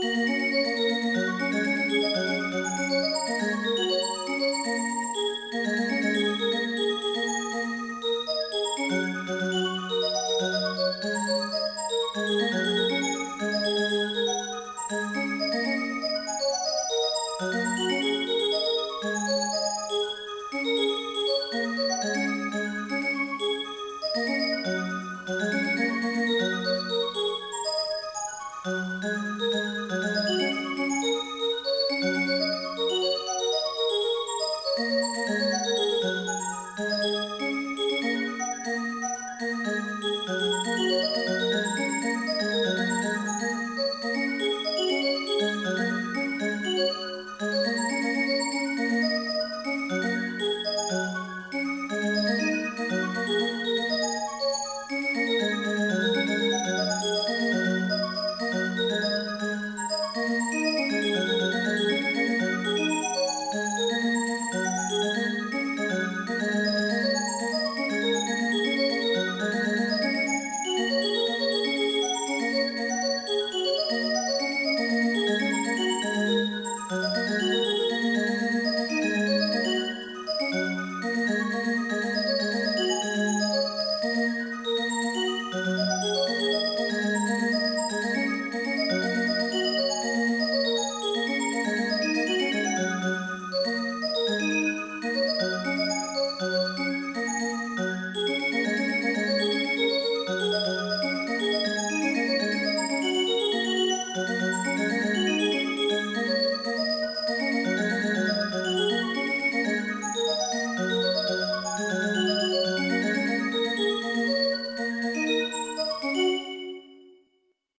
Música Música